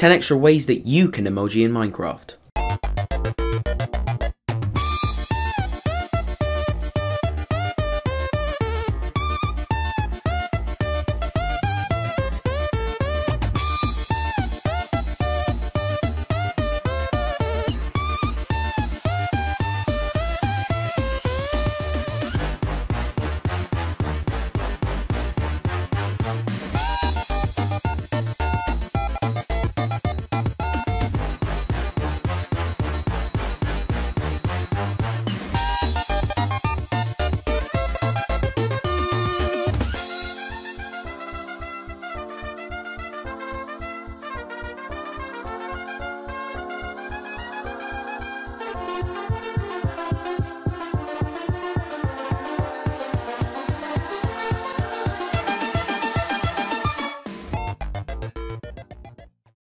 10 extra ways that you can emoji in Minecraft.